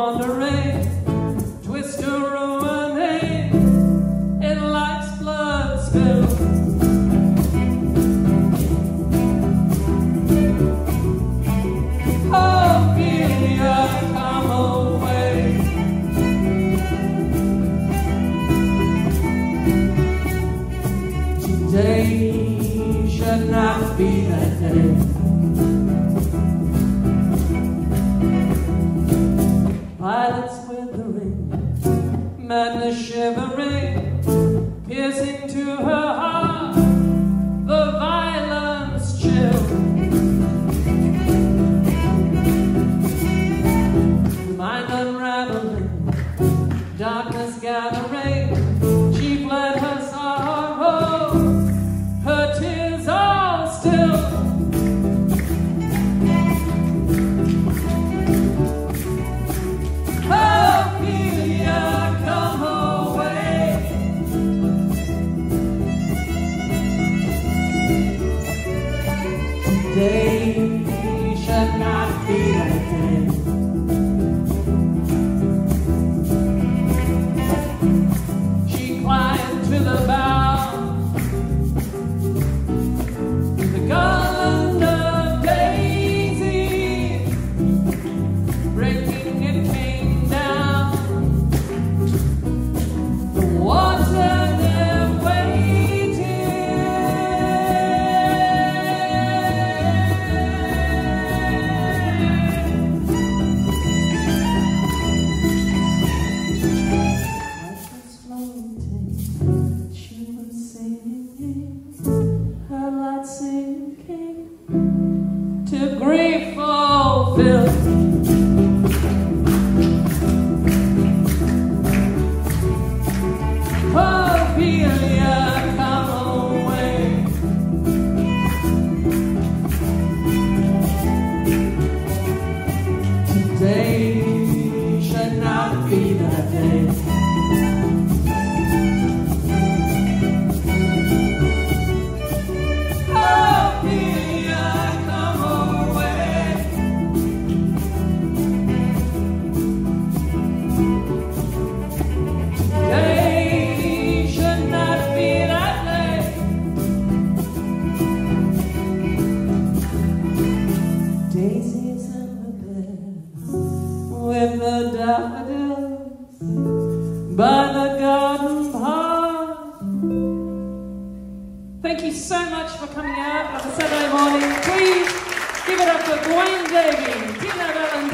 wandering, twist to ruining, in life's blood spilled. Ophelia, come away. Today should not be that day. Violets withering, madness shivering, piercing to her heart, the violence chill. mind unraveling, darkness gathering. Today should not be that day. Ophelia, daffodils by the garden path. Thank you so much for coming out on a Saturday morning. Please give it up for Gawain Davey, Tina Valentina,